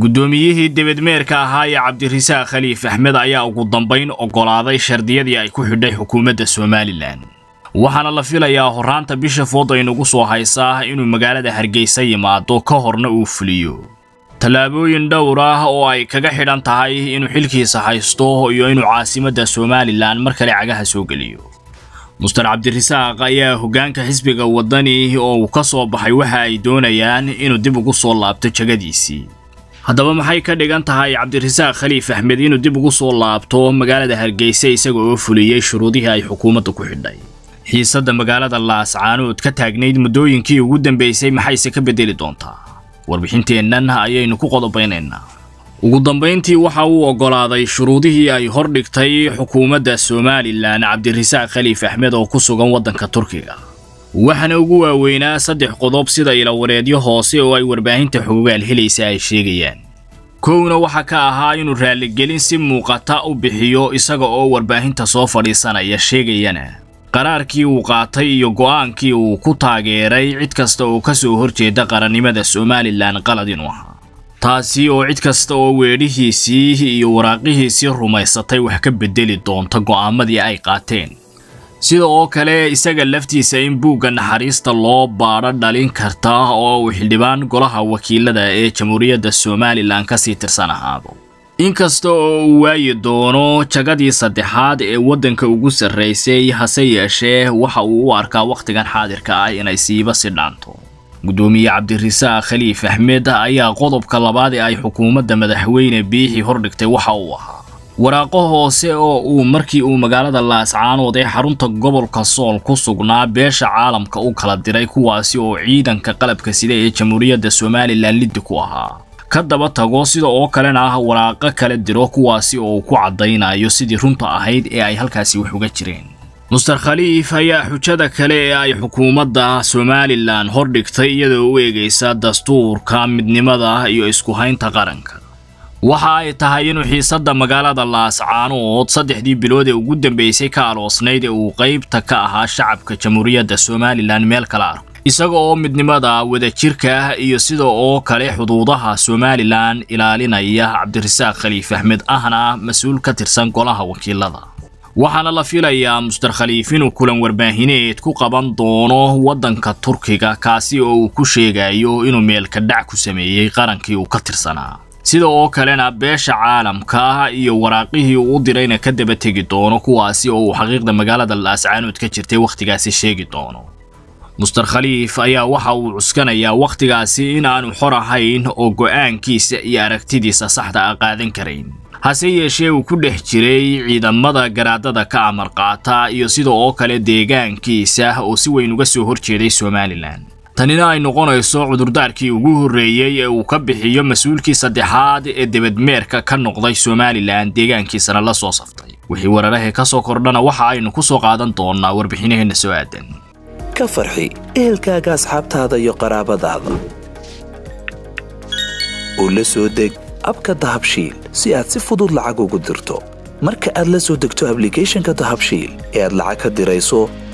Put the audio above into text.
guddoomiyihii debedmeerka ahaa ee cabdirasaaq khaliif axmed ayaa ugu dambayn oggolaaday shardiyadii ay ku xidhay xukuumadda somalilan waxaana la filayaa horraanta bisha fooda inugu soo haysaa inuu magaalada hargeysa yimaado ka horna uu fuliyo. Tallaabooyin dhowr ah oo ay kaga xidhan tahay inuu xilkiisa haysto iyo inuu caasimadda somalilan mar kale cagaha soo geliyo. Muster cabdirasaaq ayaa hoggaanka xisbiga waddani oo uu ka soo baxay waxa ay doonayaan inuu dib ugu soo laabto jegadiisii haddaba maxay ka dhigan tahay cabdirasaaq khaliif axmed inuu dib ugu soo laabto magaalada hargeysa isaga oo fuliyey shuruudihii ay xukuumadda ku xidhay? Xiisadda magaalada laascaanood ka taagnayd muddooyinkii ugu dambaysay maxayse ka beddeli doontaa? Warbixinteennan ayaynu ku qodobaynaynaa ugu dambayntii waxa uu oggolaaday shuruudihii ay hordhigtay xukuumadda somalilan cabdirasaaq khaliif axmed oo ku sugan waddanka turkiga waxaana ugu waaweynaa saddex qodob sida ilawareedyo hoose oo ay warbaahinta xogogaal helaysa ay sheegayaan. Kowna waxaa ka ahaa inuu raalligelin si muuqata u bixiyo isaga oo warbaahinta soo fadhiisanaya sheegayana qaraarkii uu qaatay iyo go'aankii uu ku taageeray cid kasta oo ka soo horjeeda qarannimada somalilan qalad inuu ahaa. Taasi oo cid kasta oo weedhihiisii iyo waraaqihiisii rumaysatay wax ka beddeli doonta go'aamadii ay qaateen sida oo kale isaga laftiisa in buugga naxariista loo baadho dhalin karta oo uu xildhibaan golaha wakiilada ee jamhuuriyadda somalilan ka sii tirsan ahaado inkasta oo uu waayi doono jagadii saddexaad ee waddanka ugu sarraysay hase yeeshee waxa uu u arkaa wakhtigan xaadirka ah inay siiba si dhaanto. Guddoomiye cabdirasaaq khaliif axmed ayaa qodobka labaad ee ay xukuumadda madaxweyne biixi hordhigtay waxa uu ahaa waraaqo hoose oo uu markii uu magaalada laascaanood ee xarunta gobolka sool ku sugnaa beesha caalamka u kala diray kuwaasi oo ciidanka qalabka sida ee jamhuuriyadda somalilan liddi ku ahaa. Ka daba tago sida oo kalena ah waraaqo kala diro kuwaasi oo ku caddaynayo sidii runta ahayd ee ay halkaasi wax uga jireen. Muster khaliif ayaa xujada kale ee ay xukuumadda somalilan hordhigtay iyadoo u eegaysa dastuurka midnimada iyo isku haynta qaranka waxa ay tahay inuu xiisadda magaalada laascaanood saddexdii bilood ee ugu dambaysay ka aloosnayd ee uu qaybta ka ahaa shacabka jamhuuriyadda somalilan meel kala arko. Isaga oo midnimada wadajirka iyo sida oo kale xuduudaha somalilan ilaalinaya cabdirasaaq khaliif axmed ahna mas'uul ka tirsan golaha wakiilada. Waxaana la filayaa muster khaliif inuu kulan warbaahineed ku qaban doono waddanka turkiga kaasi oo uu ku sheegayo inuu meelka dhac ku sameeyey qarankii uu ka tirsanaa sida oo kalena beesha caalamka iyo waraaqihii uu dirayna ka daba tegi doono kuwaasi oo uu xaqiiqda magaalada laascaanood ka jirtay wakhtigaasi sheegi doono. Muster khaliif ayaa waxa uu cuskanayaa wakhtigaasi in aanu xor ahayn oo go'aankiisa iyo aragtidiisa saxda a qaadan karayn hase yeeshee uu ku dhex jiray ciidamada garaadada ka amar qaata iyo sida oo kale deegaankiisa oo si weyn uga soo horjeeday somalilan tanina ay noqonayso cudurdaarkii ugu horreeyey ee uu ka bixiyo mas'uulkii saddexaad ee debadmeerka ka noqday somalilan deegaankiisana la soo saftay. Wixii weerarahee ka soo kordhana waxa aynu ku soo qaadan doonnaa warbixinaheenna soo aadan. Ka farxi ehelkaaga asxaabtaada iyo qaraabadaada. Oo la soo deg abka dahabshiil si aad si fudud lacag ugu dirto. Marka aad la soo degto ablicathonka dahabshiil ee aad lacag ka dirayso